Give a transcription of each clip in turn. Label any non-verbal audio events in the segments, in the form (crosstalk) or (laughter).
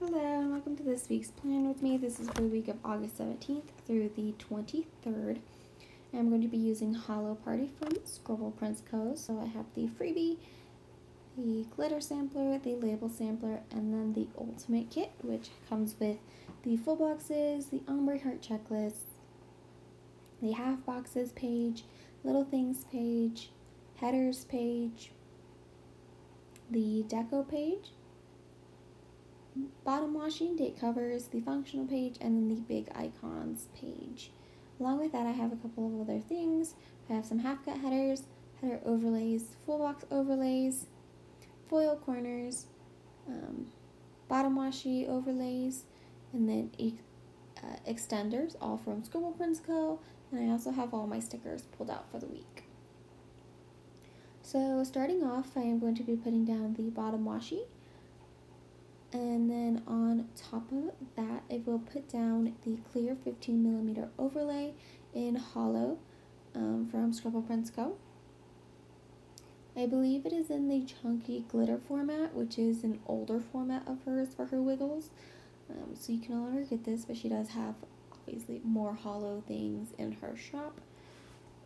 Hello and welcome to this week's plan with me. This is for the week of August 17th through the 23rd. I'm going to be using Holo Party from Scribble Prints Co. So I have the freebie, the glitter sampler, the label sampler, and then the ultimate kit, which comes with the full boxes, the ombre heart checklist, the half boxes page, little things page, headers page, the deco page, bottom washi, date covers, the functional page, and then the big icons page. Along with that, I have a couple of other things. I have some half cut headers, header overlays, full box overlays, foil corners, um, bottom washi overlays, and then uh, extenders, all from Scribble Prints Co. And I also have all my stickers pulled out for the week. So starting off, I am going to be putting down the bottom washi. And then on top of that, I will put down the clear 15 millimeter overlay in Holo um, from Scribble Prints Co. I believe it is in the chunky glitter format, which is an older format of hers for her wiggles. Um, so you can no longer get this, but she does have obviously more holo things in her shop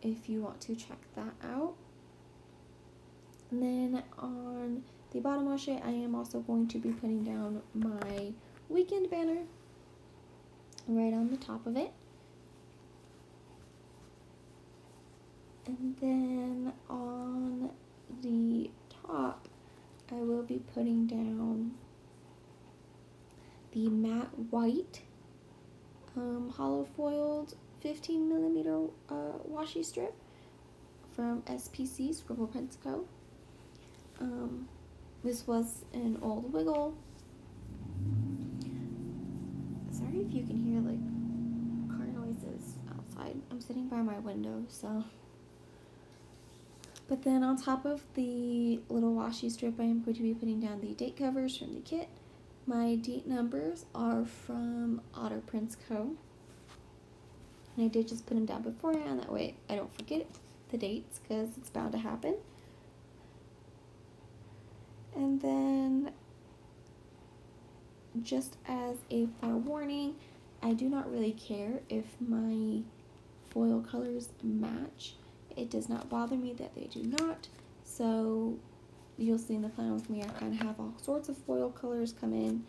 if you want to check that out. And then on the bottom washi, I am also going to be putting down my weekend banner right on the top of it. And then on the top, I will be putting down the matte white um, holo foiled 15 millimeter uh, washi strip from SPC Scribble Prints. Um, this was an old wiggle. Sorry if you can hear like car noises outside. I'm sitting by my window, so. But then on top of the little washi strip, I am going to be putting down the date covers from the kit. My date numbers are from Otter Prints Co. And I did just put them down beforehand, that way I don't forget the dates because it's bound to happen. And then, just as a forewarning, I do not really care if my foil colors match. It does not bother me that they do not. So you'll see in the plan with me, I kind of have all sorts of foil colors come in.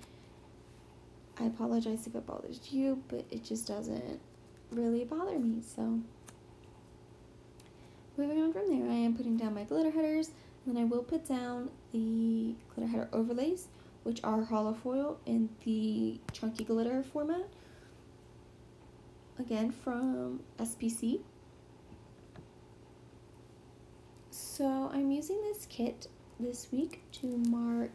I apologize if it bothers you, but it just doesn't really bother me. So moving on from there, I am putting down my glitter headers. Then I will put down the glitter header overlays, which are holo foil in the chunky glitter format. Again, from SPC. So I'm using this kit this week to mark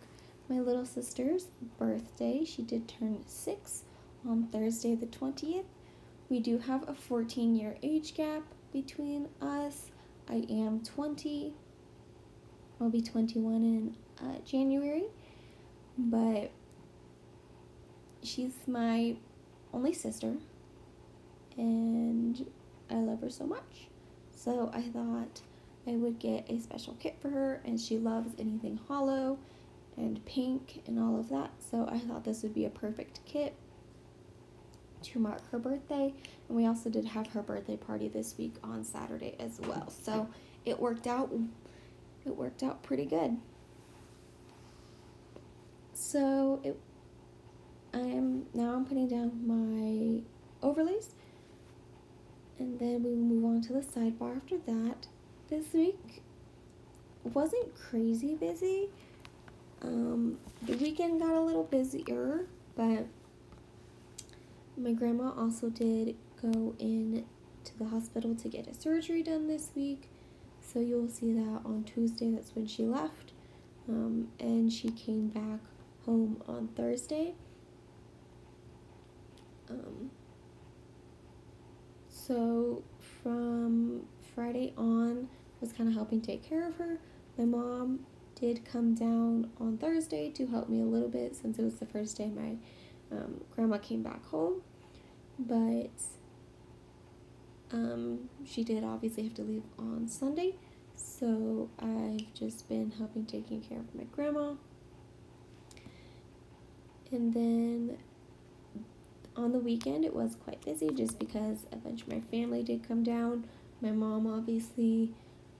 my little sister's birthday. She did turn six on Thursday the 20th. We do have a 14 year age gap between us. I am 20 I'll be 21 in uh, January, but she's my only sister, and I love her so much. So I thought I would get a special kit for her, and she loves anything holo and pink and all of that. So I thought this would be a perfect kit to mark her birthday. And we also did have her birthday party this week on Saturday as well. So it worked out it worked out pretty good. So it, I am now I'm putting down my overlays and then we move on to the sidebar after that. This week wasn't crazy busy. Um, the weekend got a little busier, but my grandma also did go in to the hospital to get a surgery done this week. So you'll see that on Tuesday, that's when she left. Um, and she came back home on Thursday. Um, so from Friday on, was kind of helping take care of her. My mom did come down on Thursday to help me a little bit since it was the first day my um, grandma came back home. But um, she did obviously have to leave on Sunday, so I've just been helping taking care of my grandma. And then on the weekend, it was quite busy just because a bunch of my family did come down. My mom, obviously,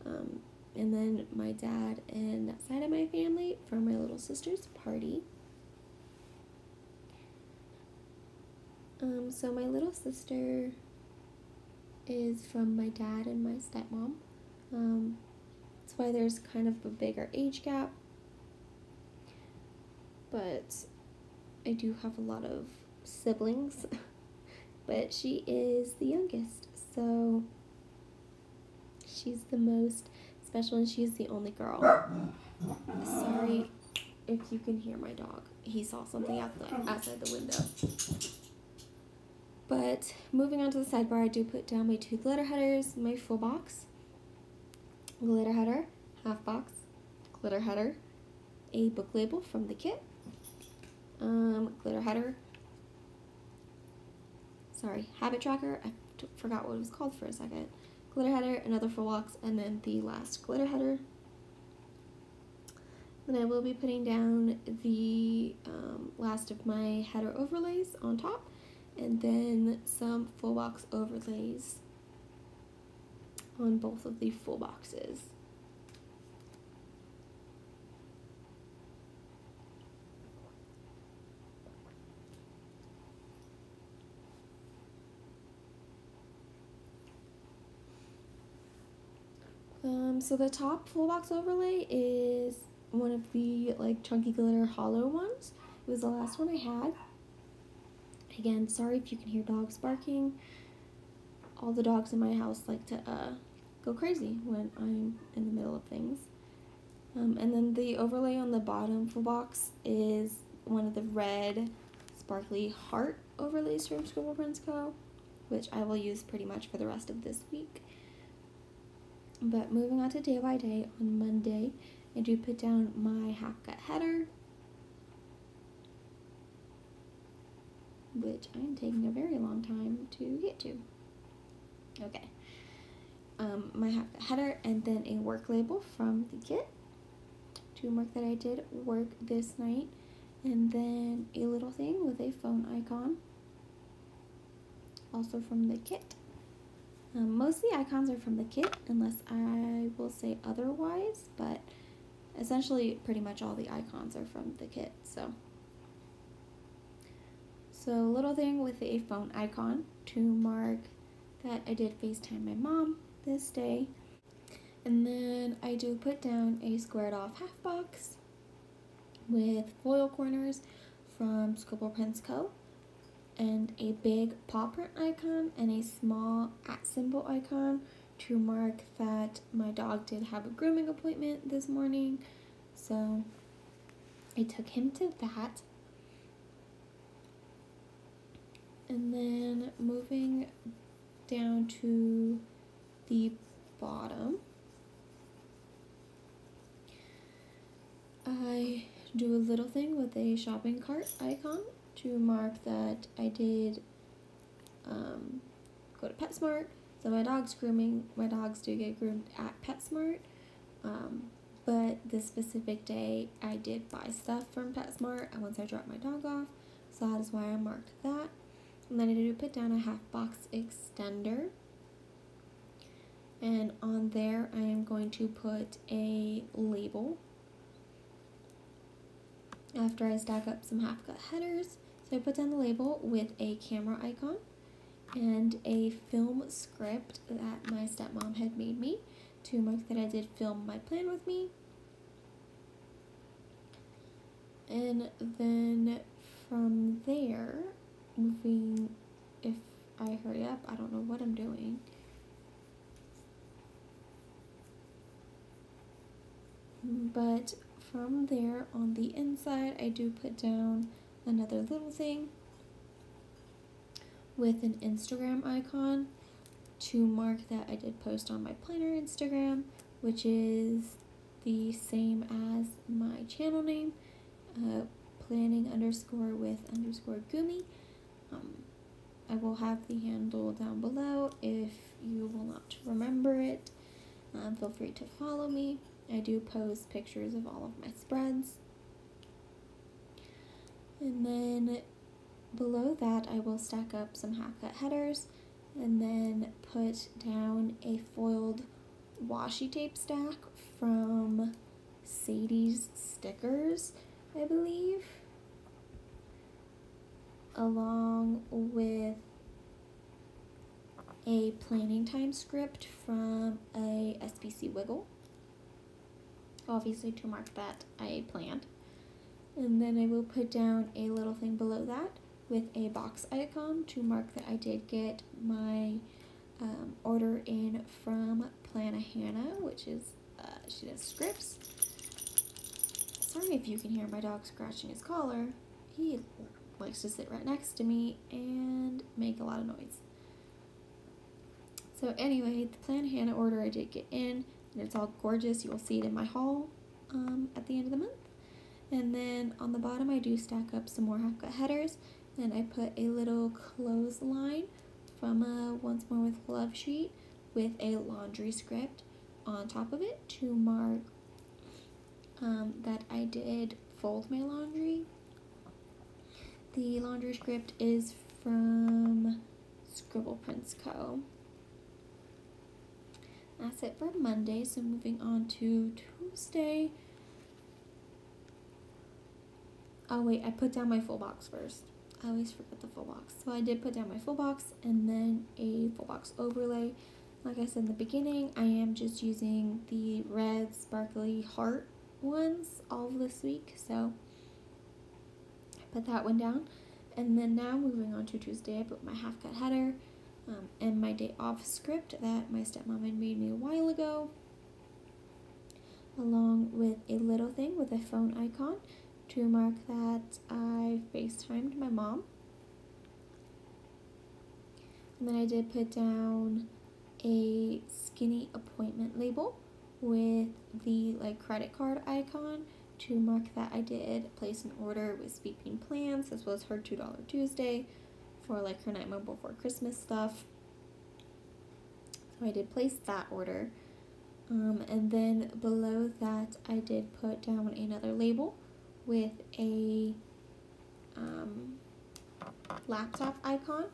um, and then my dad and that side of my family for my little sister's party. Um, so my little sister is from my dad and my stepmom. Um, that's why there's kind of a bigger age gap. But I do have a lot of siblings. (laughs) but she is the youngest, so she's the most special and she's the only girl. Sorry if you can hear my dog. He saw something outside the window. But moving on to the sidebar, I do put down my two glitter headers, my full box, glitter header, half box, glitter header, a book label from the kit, um, glitter header, sorry, habit tracker, I forgot what it was called for a second, glitter header, another full box, and then the last glitter header. Then I will be putting down the um, last of my header overlays on top and then some full box overlays on both of the full boxes. Um, so the top full box overlay is one of the like chunky glitter holo ones. It was the last one I had. Again, sorry if you can hear dogs barking. All the dogs in my house like to uh, go crazy when I'm in the middle of things. Um, and then the overlay on the bottom full box is one of the red sparkly heart overlays from Scribble Prints Co., which I will use pretty much for the rest of this week. But moving on to day by day, on Monday, I do put down my half cut header, which I'm taking a very long time to get to. Okay. Um, my header and then a work label from the kit to mark that I did work this night and then a little thing with a phone icon also from the kit. Um, most of the icons are from the kit unless I will say otherwise but essentially pretty much all the icons are from the kit so so little thing with a phone icon to mark that I did FaceTime my mom this day. And then I do put down a squared off half box with foil corners from Scribble Prints Co. and a big paw print icon and a small at symbol icon to mark that my dog did have a grooming appointment this morning. So I took him to that And then moving down to the bottom, I do a little thing with a shopping cart icon to mark that I did um, go to PetSmart. So my dog's grooming, my dogs do get groomed at PetSmart. Um, but this specific day I did buy stuff from PetSmart and once I dropped my dog off. So that is why I marked that. I do put down a half box extender. And on there, I am going to put a label after I stack up some half cut headers. So I put down the label with a camera icon and a film script that my stepmom had made me to mark that I did film my plan with me. And then from there, moving if I hurry up. I don't know what I'm doing. But from there on the inside, I do put down another little thing with an Instagram icon to mark that I did post on my planner Instagram, which is the same as my channel name, uh, planning underscore with underscore gumi. Um, I will have the handle down below if you will not remember it. Um, feel free to follow me. I do post pictures of all of my spreads. And then below that, I will stack up some half cut headers and then put down a foiled washi tape stack from Sadie's Stickers, I believe, along with a planning time script from a SPC Wiggle, obviously to mark that I planned. And then I will put down a little thing below that with a box icon to mark that I did get my um, order in from Plana Hannah, which is, uh, she does scripts. Sorry if you can hear my dog scratching his collar. He likes to sit right next to me and make a lot of noise. So anyway, the Plan Hannah order I did get in, and it's all gorgeous. You will see it in my haul um, at the end of the month. And then on the bottom, I do stack up some more half cut headers, and I put a little clothesline from a Once More with Love sheet with a laundry script on top of it to mark um, that I did fold my laundry. The laundry script is from Scribble Prints Co. That's it for Monday, so moving on to Tuesday. Oh wait, I put down my full box first. I always forget the full box. So I did put down my full box and then a full box overlay. Like I said in the beginning, I am just using the red sparkly heart ones all this week. So put that one down. And then now moving on to Tuesday, I put my half cut header um, and my day off script that my stepmom had made me a while ago, along with a little thing with a phone icon to mark that I FaceTimed my mom. And then I did put down a skinny appointment label with the like credit card icon to mark that I did place an order with Speaking Plans as well as her $2 Tuesday for like her Nightmare Before Christmas stuff. So I did place that order. Um, and then below that I did put down another label with a um, laptop icon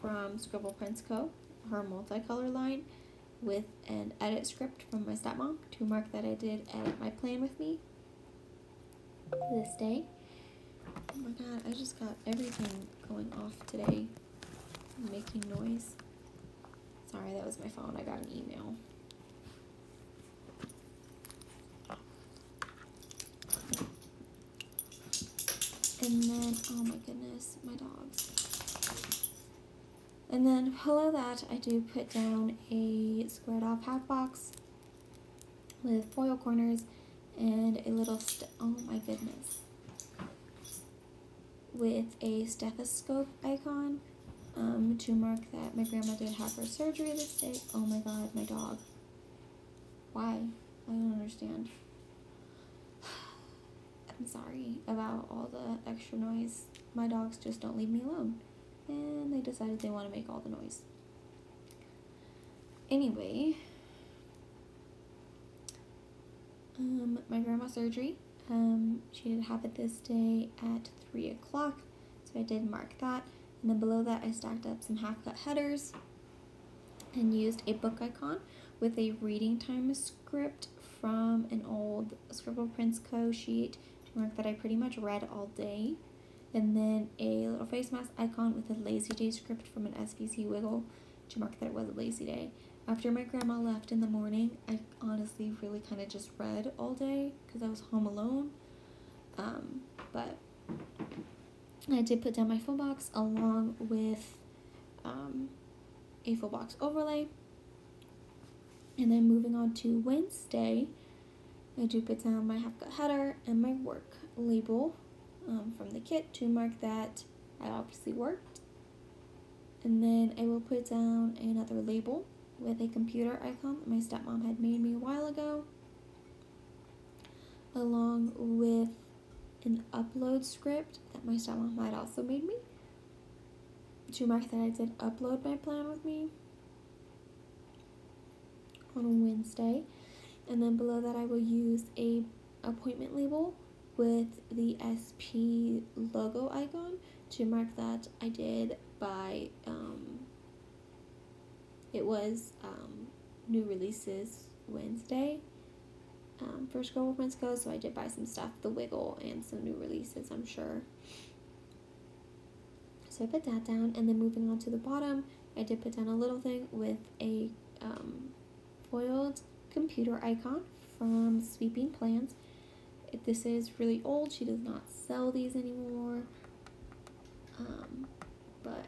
from Scribble Prints Co., her multicolor line, with an edit script from my stepmom to mark that I did edit my plan with me this day. Oh my god, I just got everything going off today, making noise. Sorry, that was my phone. I got an email. And then, oh my goodness, my dogs. And then below that, I do put down a squared off half box with foil corners and a little, oh my goodness, with a stethoscope icon um, to mark that my grandma did have her surgery this day. Oh my god, my dog. Why? I don't understand. (sighs) I'm sorry about all the extra noise. My dogs just don't leave me alone. And they decided they want to make all the noise. Anyway, um, my grandma's surgery. Um, she did have it this day at 3 o'clock, so I did mark that. And then below that, I stacked up some half cut headers and used a book icon with a reading time script from an old Scribble Prints Co. sheet to mark that I pretty much read all day. And then a little face mask icon with a lazy day script from an SPC Wiggle to mark that it was a lazy day. After my grandma left in the morning, I honestly really kind of just read all day because I was home alone. Um, but I did put down my full box along with um, a full box overlay. And then moving on to Wednesday, I do put down my half cut header and my work label um, from the kit to mark that I obviously worked. And then I will put down another label with a computer icon that my stepmom had made me a while ago, along with an upload script that my stepmom had also made me to mark that I did upload my plan with me on Wednesday. And then below that I will use a appointment label with the SP logo icon to mark that I did buy, um, it was um, new releases Wednesday um, for Scribble Prints Co, so I did buy some stuff, the Wiggle, and some new releases, I'm sure. So I put that down, and then moving on to the bottom, I did put down a little thing with a um, foiled computer icon from Sweet Bean Plans. This is really old. She does not sell these anymore. Um, but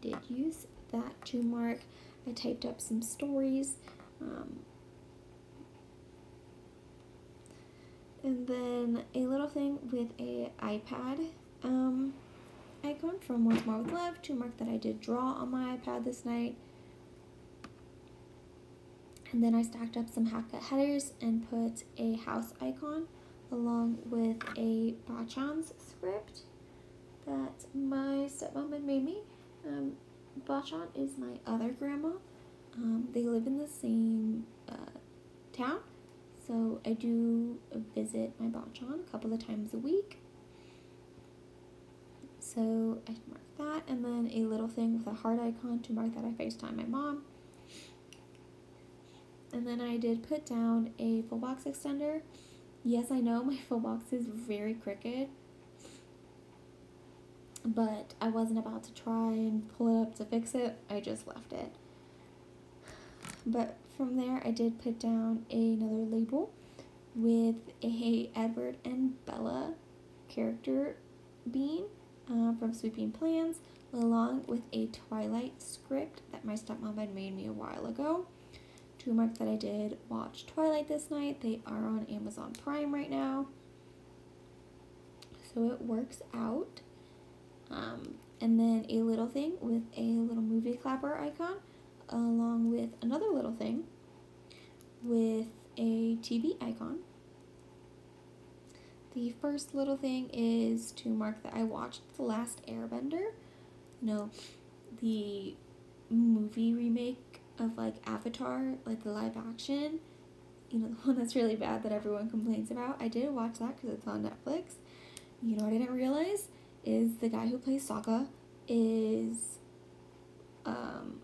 did use that to mark. I typed up some stories. Um, and then a little thing with a iPad um, icon from Once More With Love to mark that I did draw on my iPad this night. And then I stacked up some half cut headers and put a house icon along with a Bachan's script that my stepmom had made me. Um, Bachan is my other grandma. Um, they live in the same uh, town, so I do visit my Bachan a couple of times a week. So I mark that, and then a little thing with a heart icon to mark that I FaceTime my mom. And then I did put down a full box extender. Yes, I know my (laughs) full box is very crooked, but I wasn't about to try and pull it up to fix it. I just left it. But from there, I did put down another label with a Edward and Bella character bean uh, from Sweet Bean Plans, along with a Twilight script that my stepmom had made me a while ago. To mark that I did watch Twilight this night. They are on Amazon Prime right now. So it works out. Um, and then a little thing with a little movie clapper icon, along with another little thing with a TV icon. The first little thing is to mark that I watched The Last Airbender. You know, the movie remake of like Avatar, like the live action. You know, (laughs) the one that's really bad that everyone complains about. I did watch that because it's on Netflix. You know I didn't realize? Is the guy who plays Sokka is um,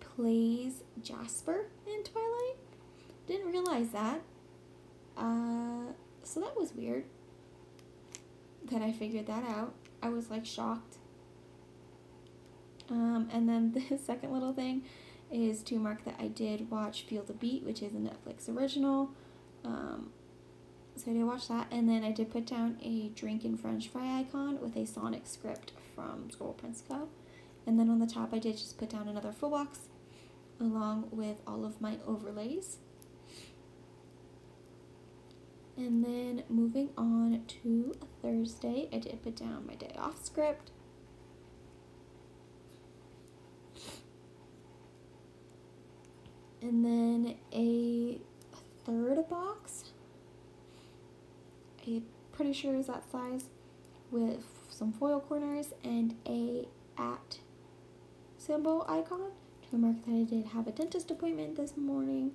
plays Jasper in Twilight. Didn't realize that. Uh, so that was weird that I figured that out. I was like shocked. Um, and then (laughs) the second little thing is to mark that I did watch Feel the Beat, which is a Netflix original. Um, so I did watch that, and then I did put down a drink and french fry icon with a Sonic script from Scribble Prints Co. And then on the top I did just put down another full box along with all of my overlays. And then moving on to Thursday, I did put down my day off script. And then a third box Pretty sure is that size with some foil corners and a at symbol icon to mark that I did have a dentist appointment this morning.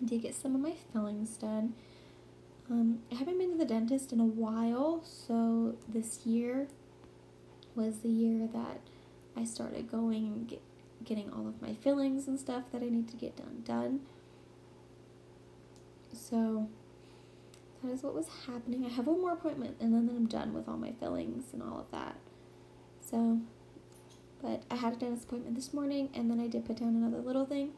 I did get some of my fillings done. Um, I haven't been to the dentist in a while, so this year was the year that I started going and get, getting all of my fillings and stuff that I need to get done done. So that is what was happening. I have one more appointment and then I'm done with all my fillings and all of that. So, but I had a dentist appointment this morning and then I did put down another little thing,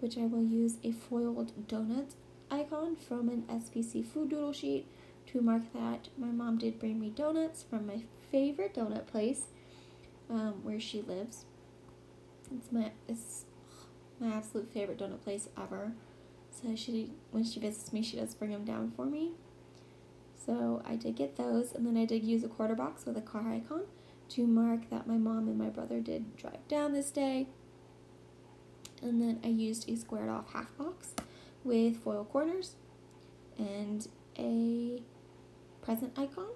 which I will use a foiled donut icon from an SPC food doodle sheet to mark that my mom did bring me donuts from my favorite donut place um, where she lives. It's my, it's my absolute favorite donut place ever. So she, when she visits me, she does bring them down for me. So I did get those, and then I did use a quarter box with a car icon to mark that my mom and my brother did drive down this day. And then I used a squared off half box with foil corners and a present icon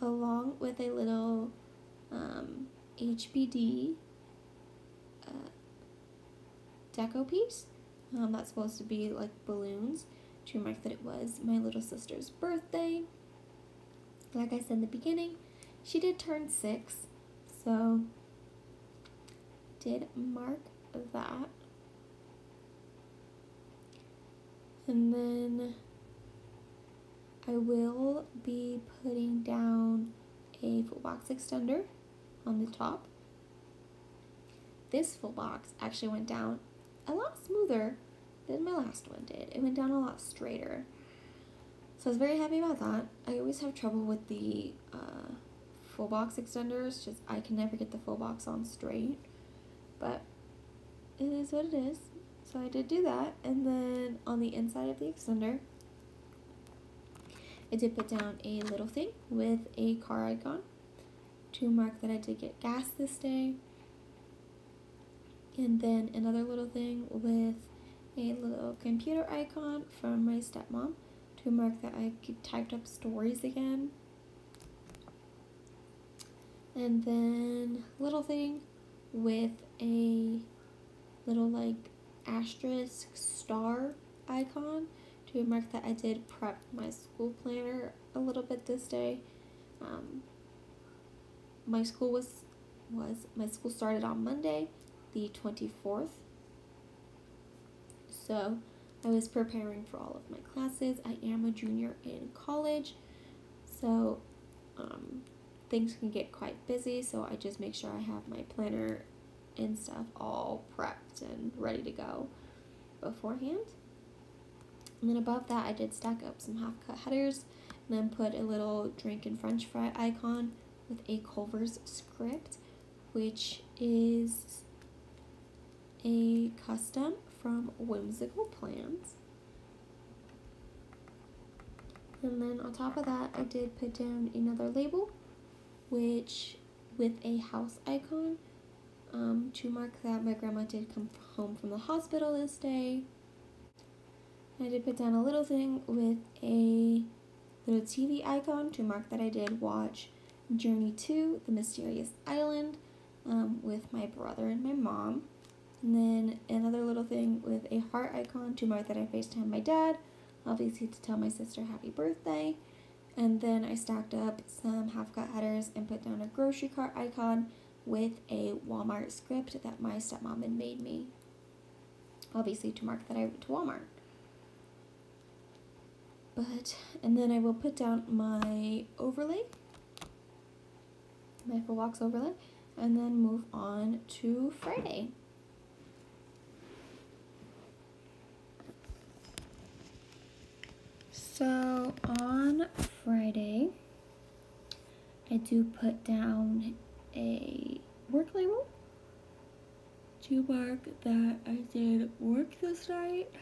along with a little um, HBD uh, deco piece um, that's supposed to be like balloons to mark that it was my little sister's birthday. Like I said in the beginning, she did turn six, so did mark that. And then I will be putting down a full box extender on the top. This full box actually went down a lot smoother than my last one did. It went down a lot straighter. So I was very happy about that. I always have trouble with the uh, full box extenders, just I can never get the full box on straight. But it is what it is. So I did do that. And then on the inside of the extender, I did put down a little thing with a car icon to mark that I did get gas this day. And then another little thing with a little computer icon from my stepmom to mark that I typed up stories again. And then little thing with a little like asterisk star icon to mark that I did prep my school planner a little bit this day. Um, my school was was my school started on Monday, the 24th. So I was preparing for all of my classes. I am a junior in college, so um, things can get quite busy. So I just make sure I have my planner and stuff all prepped and ready to go beforehand. And then above that, I did stack up some half cut headers and then put a little drink and french fry icon with a Culver's script, which is a custom from Whimsical Plans. And then on top of that, I did put down another label, which with a house icon um, to mark that my grandma did come home from the hospital this day. I did put down a little thing with a little TV icon to mark that I did watch Journey to the Mysterious Island um, with my brother and my mom. And then another little thing with a heart icon to mark that I FaceTime my dad, obviously to tell my sister happy birthday. And then I stacked up some half cut headers and put down a grocery cart icon with a Walmart script that my stepmom had made me. Obviously to mark that I went to Walmart. But, and then I will put down my overlay, my full box overlay, and then move on to Friday. So on Friday, I do put down a work label to mark that I did work this night.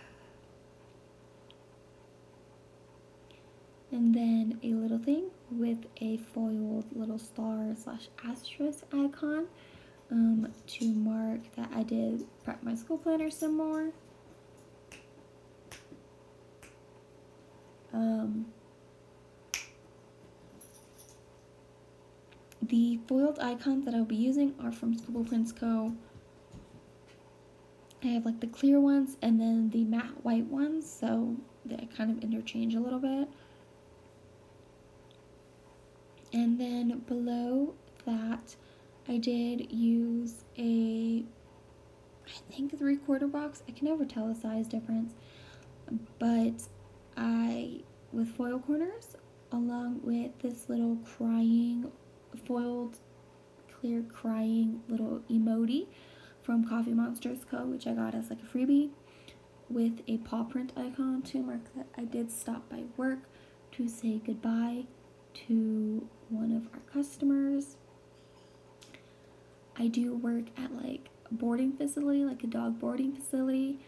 And then a little thing with a foiled little star slash asterisk icon um, to mark that I did prep my school planner some more. Um, the foiled icons that I'll be using are from Scribble Prints Co. I have like the clear ones and then the matte white ones, so they kind of interchange a little bit. And then below that, I did use a, I think three quarter box. I can never tell the size difference, but I, with foil corners, along with this little crying, foiled, clear crying little emoji from Coffee Monsterz Co., which I got as like a freebie, with a paw print icon to mark that I did stop by work to say goodbye to one of our customers. I do work at like a boarding facility, like a dog boarding facility,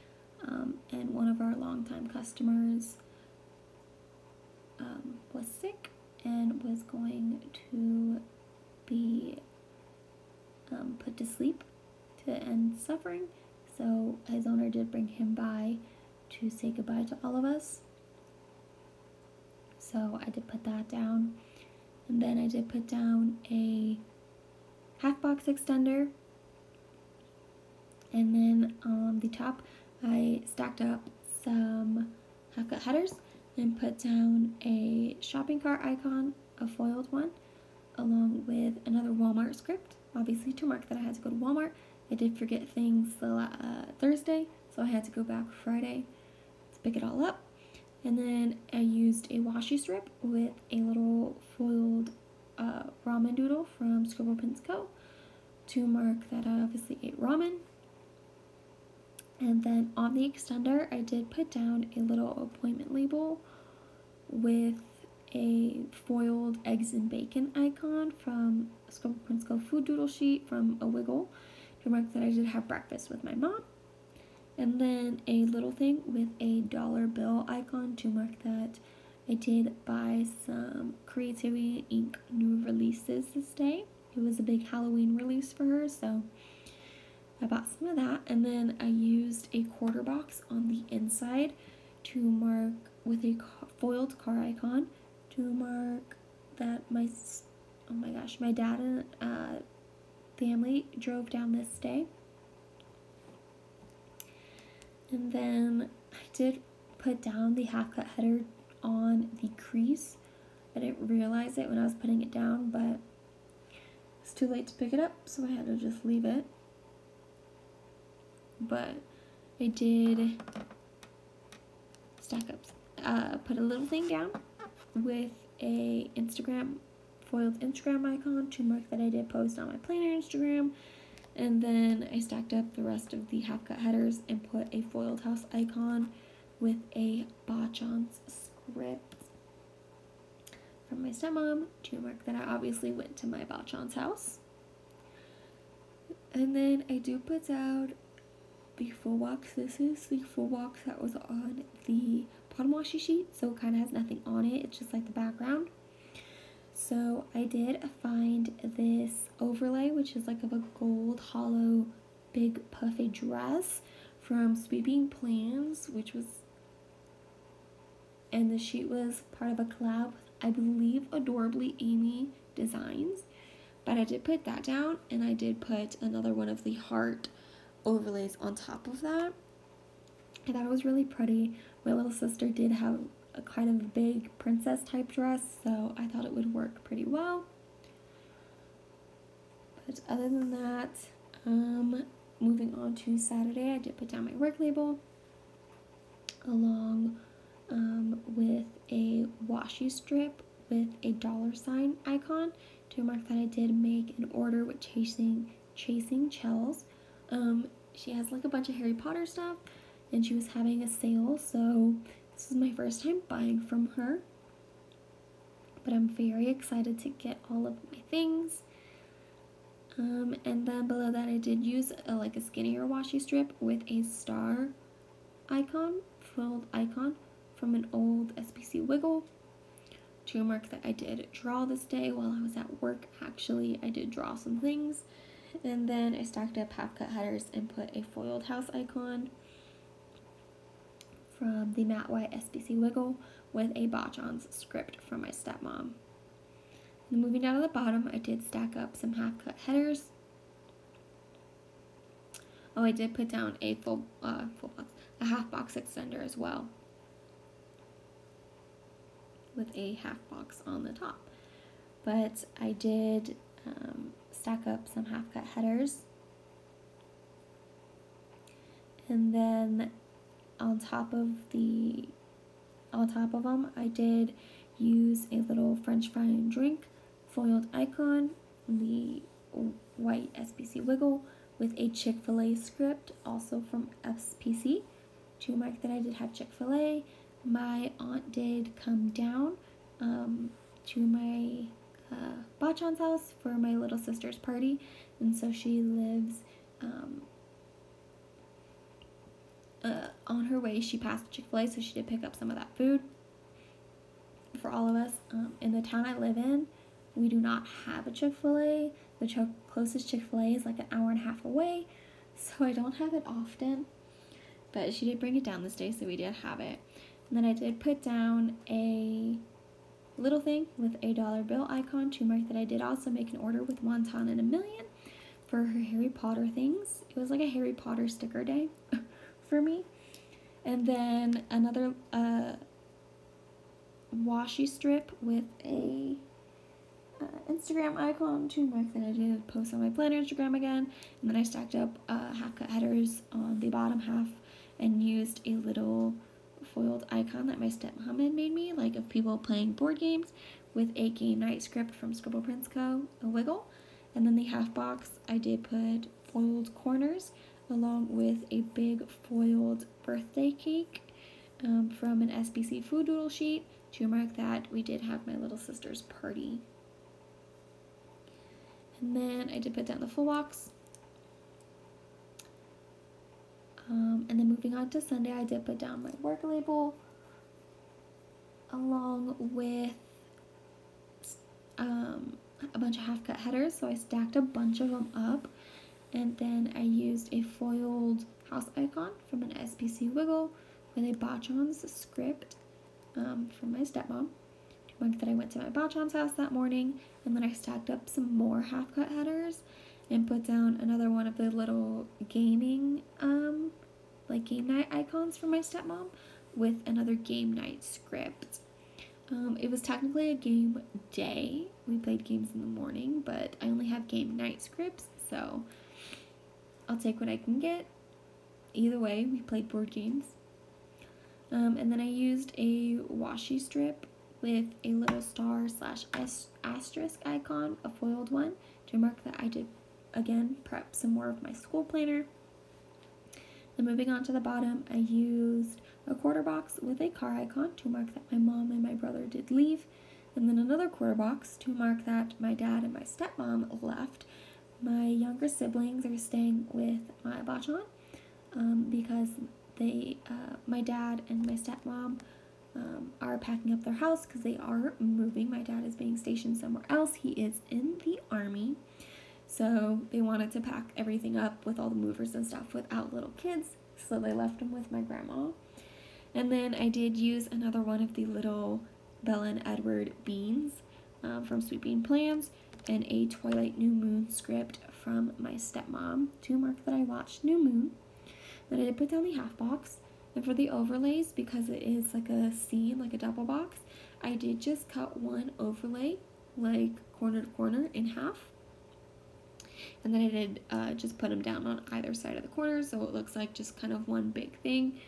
um, and one of our longtime customers um, was sick and was going to be um, put to sleep to end suffering. So his owner did bring him by to say goodbye to all of us. So I did put that down. And then I did put down a half box extender. And then on the top, I stacked up some half cut headers and put down a shopping cart icon, a foiled one, along with another Walmart script, obviously to mark that I had to go to Walmart. I did forget things uh, Thursday, so I had to go back Friday to pick it all up. And then I used a washi strip with a little foiled uh, ramen doodle from Scribble Prints Co. to mark that I obviously ate ramen. And then on the extender, I did put down a little appointment label with a foiled eggs and bacon icon from Scribble Prints Co. food doodle sheet from a wiggle to mark that I did have breakfast with my mom. And then a little thing with a dollar bill icon to mark that I did buy some Creativity Inc. new releases this day. It was a big Halloween release for her, so I bought some of that. And then I used a quarter box on the inside to mark with a foiled car icon to mark that my oh my gosh my dad and uh, family drove down this day and then I did put down the half cut header on the crease. I didn't realize it when I was putting it down, but it's too late to pick it up, so I had to just leave it. But I did stack up, uh, put a little thing down with a Instagram, foiled Instagram icon to mark that I did post on my planner Instagram. And then I stacked up the rest of the half cut headers and put a foiled house icon with a Bachans script from my stepmom to mark that I obviously went to my Bachans house. And then I do put down the full box. This is the full box that was on the bottom washi sheet, so it kind of has nothing on it. It's just like the background. So I did find this overlay, which is like of a gold holo big puffy dress from Sweet Bean Plans, which was, and the sheet was part of a collab with, I believe, Adorably Amy Designs. But I did put that down, and I did put another one of the heart overlays on top of that. I thought it was really pretty. My little sister did have a kind of big princess type dress, so I thought it would work pretty well. But other than that, um, moving on to Saturday, I did put down my work label along um, with a washi strip with a dollar sign icon to mark that I did make an order with Chasing Chasing Chels. Um, she has like a bunch of Harry Potter stuff and she was having a sale, so this is my first time buying from her. But I'm very excited to get all of my things. Um, and then below that I did use a, like a skinnier washi strip with a star icon, filled icon from an old SPC Wiggle to mark that I did draw this day while I was at work. Actually, I did draw some things. And then I stacked up half cut headers and put a foiled house icon from the Matte White SPC Wiggle with a Bachans script from my stepmom. And moving down to the bottom, I did stack up some half cut headers. Oh, I did put down a full, uh, full box, a half box extender as well with a half box on the top. But I did um, stack up some half cut headers. And then on top of the on top of them I did use a little french fry and drink foiled icon the white SPC wiggle with a Chick-fil-A script also from SPC to mark that I did have Chick-fil-A my aunt did come down um, to my uh, Bachans house for my little sister's party and so she lives um, uh, on her way, she passed Chick fil A, so she did pick up some of that food for all of us. Um, in the town I live in, we do not have a Chick fil A. The closest Chick fil A is like an hour and a half away, (laughs) so I don't have it often. But she did bring it down this day, so we did have it. And then I did put down a little thing with a dollar bill icon to mark that I did also make an order with Wonton in a Million for her Harry Potter things. It was like a Harry Potter sticker day. (laughs) for me. And then another uh, washi strip with a uh, Instagram icon to mark that I did post on my planner Instagram again. And then I stacked up uh, half cut headers on the bottom half and used a little foiled icon that my stepmom had made me, like of people playing board games, with a game night script from Scribble Prints Co., a wiggle. And then the half box, I did put foiled corners along with a big foiled birthday cake um, from an SBC food doodle sheet to mark that we did have my little sister's party. And then I did put down the full box. Um, and then moving on to Sunday, I did put down my work label along with um, a bunch of half cut headers. So I stacked a bunch of them up. And then I used a foiled house icon from an SPC Wiggle with a Bachans script um, from my stepmom. To mark that I went to my Bachans house that morning. And then I stacked up some more half cut headers and put down another one of the little gaming um, like game night icons for my stepmom with another game night script. Um, it was technically a game day. We played games in the morning, but I only have game night scripts, so I'll take what I can get. Either way, we played board games. Um, and then I used a washi strip with a little star slash asterisk icon, a foiled one, to mark that I did, again, prep some more of my school planner. Then moving on to the bottom, I used a quarter box with a car icon to mark that my mom and my brother did leave, and then another quarter box to mark that my dad and my stepmom left, my younger siblings are staying with my bachan um, because they, uh, my dad and my stepmom um, are packing up their house because they are moving. My dad is being stationed somewhere else. He is in the army. So they wanted to pack everything up with all the movers and stuff without little kids. So they left them with my grandma. And then I did use another one of the little Bella and Edward beans um, from Sweet Bean Plans and a Twilight New Moon script from my stepmom to mark that I watched New Moon. Then I did put down the half box. And for the overlays, because it is like a scene, like a double box, I did just cut one overlay, like corner to corner, in half. And then I did uh, just put them down on either side of the corner so it looks like just kind of one big thing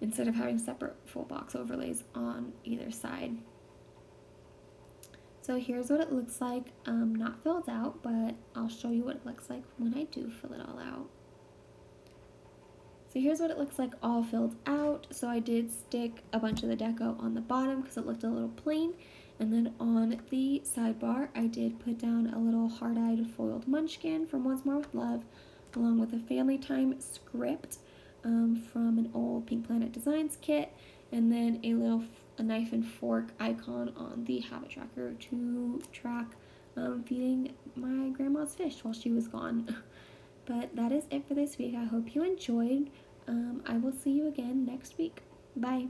instead of having separate full box overlays on either side. So here's what it looks like, um, not filled out, but I'll show you what it looks like when I do fill it all out. So here's what it looks like all filled out. So I did stick a bunch of the deco on the bottom because it looked a little plain. And then on the sidebar, I did put down a little hard-eyed foiled munchkin from Once More With Love, along with a Family Time script um, from an old Pink Planit Designs kit, and then a little a knife and fork icon on the habit tracker to track um, feeding my grandma's fish while she was gone. (laughs) but that is it for this week. I hope you enjoyed. Um, I will see you again next week. Bye.